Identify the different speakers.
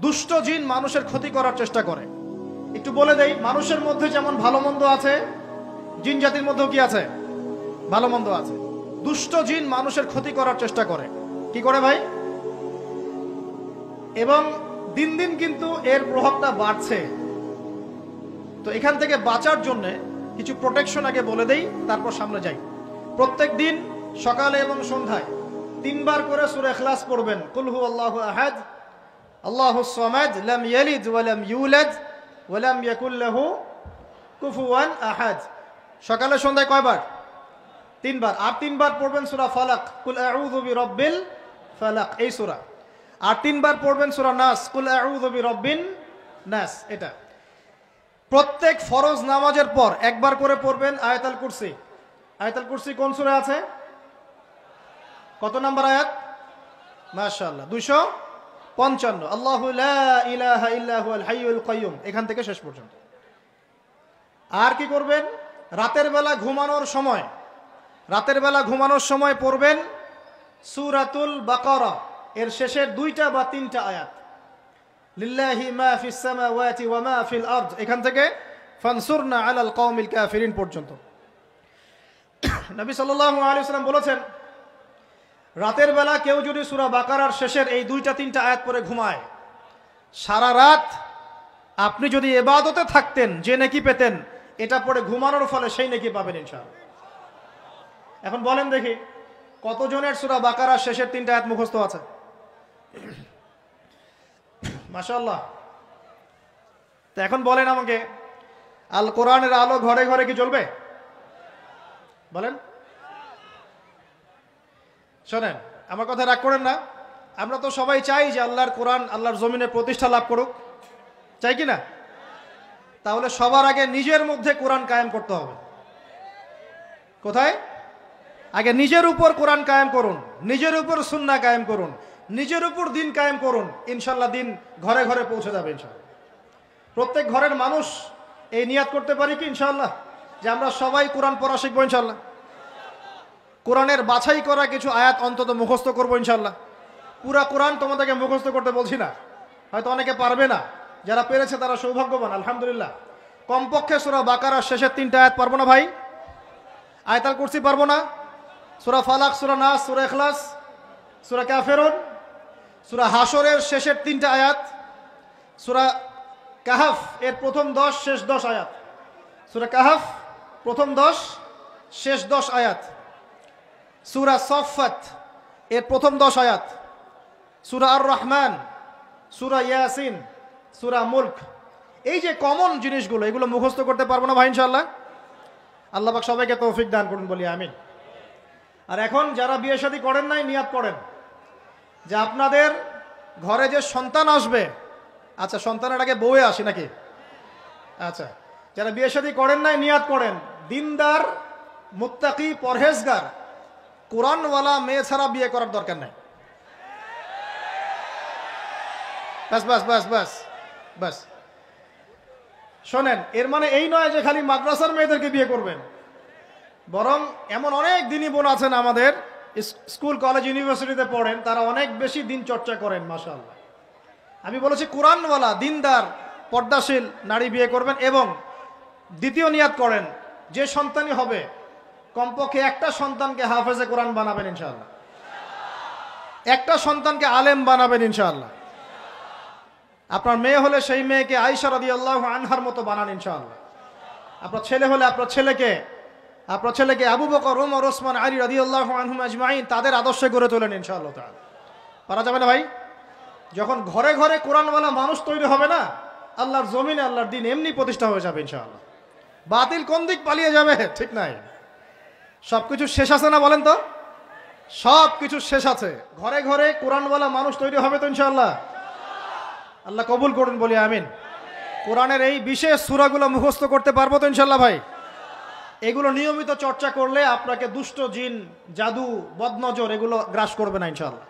Speaker 1: দুষ্ট জিন মানুষের ক্ষতি করার চেষ্টা করে। একটু বলে দেই, মানুষের মধ্যে যেমন ভালো মন্দ আছে, জিন জাতির মধ্যেও কি আছে? ভালো মন্দ আছে। দুষ্ট জিন মানুষের ক্ষতি করার চেষ্টা করে। কি করে ভাই? এবং দিন দিন কিন্তু এর প্রভাবটা বাড়ছে। তো এখান থেকে বাঁচার জন্যে কিছু প্রোটেকশন আগে বলে দেই, তারপর সামনে যাই। প্রত্যেক দিন সকালে এবং সন্ধ্যায় তিনবার করে সূরা ইখলাস পড়বেন। কুল হু আল্লাহু আহাদ। আল্লাহু সামাদ লাম ইয়ালিদ ওয়া লাম ইউলাদ ওয়া লাম ইয়াকুল লাহু কুফুয়ান আহাদ। সকালে সন্ধ্যায় কয়বার? তিনবার। আর তিনবার পড়বেন সূরা ফালাক। কুল আউযু বিরাব্বিল ফালাক। এই সূরা। আর তিনবার পড়বেন সূরা নাস। কুল আউযু বিরাব্বিন নাস। এটা। প্রত্যেক ফরজ নামাজের পর একবার করে পড়বেন আয়াতাল কুরসি। আয়াতাল কুরসি কোন সূরা আছে? কত নাম্বার আয়াত? মাশাআল্লাহ। দুইশো পঞ্চান্ন। আল্লাহ কাইয়ুম। এখান থেকে শেষ পর্যন্ত। আর কি করবেন? রাতের বেলা ঘুমানোর সময়। রাতের বেলা ঘুমানোর সময় পড়বেন সুরাতুল বাকারা। এর শেষের দুইটা বা তিনটা আয়াত। লিল্লাহি মা ফিস সামাওয়াতি ওয়া মা ফিল আরদ। এখান থেকে ফানসুরনা আলাল কওমিল কাফিরিন পর্যন্ত। নবী সাল্লাল্লাহু আলাইহি ওয়াসাল্লাম বলেছেন রাতের বেলা কেউ যদি সূরা বাকারার শেষের এই দুইটা, তিনটা আয়াত পরে ঘুমায়, সারা রাত আপনি যদি এবাদতে থাকতেন, যে নেকি পেতেন, এটা পরে ঘুমানোর ফলে সেই নেকি পাবেন ইনশাআল্লাহ। এখন বলেন দেখি, কতজনের সূরা বাকারার শেষের তিনটা আয়াত মুখস্থ আছে? মাশাল্লাহ তো এখন বলেন আমাকে, আল কোরআনের আলো ঘরে ঘরে কি চলবে বলেন। শোনেন, আমার কথা রাগ করেন না। আমরা তো সবাই চাই যে আল্লাহর কোরআন, আল্লাহর জমিনে প্রতিষ্ঠা লাভ করুক। চাই কি না? তাহলে সবার আগে নিজের মধ্যে কোরআন কায়েম করতে হবে। কোথায়? আগে নিজের উপর কোরআন কায়েম করুন, নিজের উপর সুন্না কায়েম করুন, নিজের উপর দিন কায়েম করুন, ইনশাল্লাহ দিন ঘরে ঘরে পৌঁছে যাবে ইনশাল্লাহ। প্রত্যেক ঘরের মানুষ এই নিয়াত করতে পারি কি ইনশাল্লাহ? যে আমরা সবাই কোরআন পড়া শিখব ইনশাল্লাহ। কোরআনের বাছাই করা কিছু আয়াত অন্তত মুখস্থ করব ইনশাল্লাহ পুরা কোরআন তোমাদেরকে মুখস্থ করতে বলছি না। হয়তো অনেকে পারবে না। যারা পেরেছে তারা সৌভাগ্যবান, আলহামদুলিল্লাহ। কমপক্ষে সুরা বাকারার শেষের তিনটা আয়াত পারব না ভাই? আয়তাল কুরসি পারব না? সুরা ফালাক, সুরা নাস, সুরা এখলাস সুরা ক্যাফেরুন সুরা হাসরের শেষের তিনটা আয়াত, সুরা কাহাফ এর প্রথম দশ, শেষ দশ আয়াত। সুরা কাহাফ প্রথম দশ, শেষ দশ আয়াত। সুরা সফাত এর প্রথম দশ আয়াত। সুরা আর রহমান সুরা ইয়াসিন, সুরা মুল্ক। এই যে কমন জিনিসগুলো, এগুলো মুখস্থ করতে পারব না ভাই ইনশাল্লাহ আল্লাহ পাক সবাইকে তৌফিক দান করুন, বলি আমি আর এখন যারা বিয়ে শাদী করেন নাই, নিয়াত করেন। যে আপনাদের ঘরে যে সন্তান আসবে আচ্ছা সন্তানের আগে বউয়ে আসি নাকি? আচ্ছা যারা বিয়ে শাদী করেন নাই, নিয়াত করেন। দিনদার, মুত্তাকি, পরহেজগার কোরআনওয়ালা মেয়ে ছাড়া বিয়ে করার দরকার নাই। বাস বাস বাস বাস বাস। শোনেন, এর মানে এই নয় যে খালি মাদ্রাসার মেয়েদেরকে বিয়ে করবেন। বরং এমন অনেক দিনই বোন আছেন আমাদের স্কুল, কলেজ, ইউনিভার্সিটিতে পড়েন, তারা অনেক বেশি দিন চর্চা করেন, মাশাআল্লাহ। আমি বলেছি কোরআনওয়ালা দিনদার, পর্দাশীল, নারী বিয়ে করবেন এবং দ্বিতীয় নিয়াত করেন, যে সন্তানই হবে কমপক্ষে একটা সন্তানকে হাফেজে কোরআন বানাবেন ইনশাআল্লাহ। একটা সন্তানকে আলেম বানাবেন ইনশাআল্লাহ। আপনার মেয়ে হলে সেই মেয়েকে আইসা রাদি আল্লাহ আনহার মতো বানান ইনশাআল্লাহ। আপনার ছেলে হলে আপনার ছেলেকে আপনার ছেলেকে আবু বকর ওমর ওসমান, আলী রাদি আল্লাহ আনহুম আজমাইন তাদের আদর্শে গড়ে তোলেন ইনশাআল্লাহ তাআলা। পারা যাবে না ভাই? যখন ঘরে ঘরে কোরআনওয়ালা মানুষ তৈরি হবে না, আল্লাহর জমিনে, আল্লাহর দিন এমনি প্রতিষ্ঠা হয়ে যাবে ইনশাআল্লাহ। বাতিল কোন দিক পালিয়ে যাবে? ঠিক নাই। সব কিছু শেষ আছে না বলেন তো? সব কিছু শেষ আছে। ঘরে ঘরে কোরআনওয়ালা মানুষ তৈরি হবে তো ইনশাল্লাহ আল্লাহ কবুল করুন, বলি আমিন। কোরআনের এই বিশেষ সুরাগুলো মুখস্থ করতে পারব তো ইনশাল্লাহ ভাই? এগুলো নিয়মিত চর্চা করলে আপনাকে দুষ্ট জিন, জাদু, বদনজর, এগুলো গ্রাস করবে না ইনশাল্লাহ